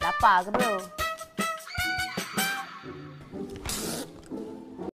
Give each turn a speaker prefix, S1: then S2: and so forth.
S1: Lapar ke bro?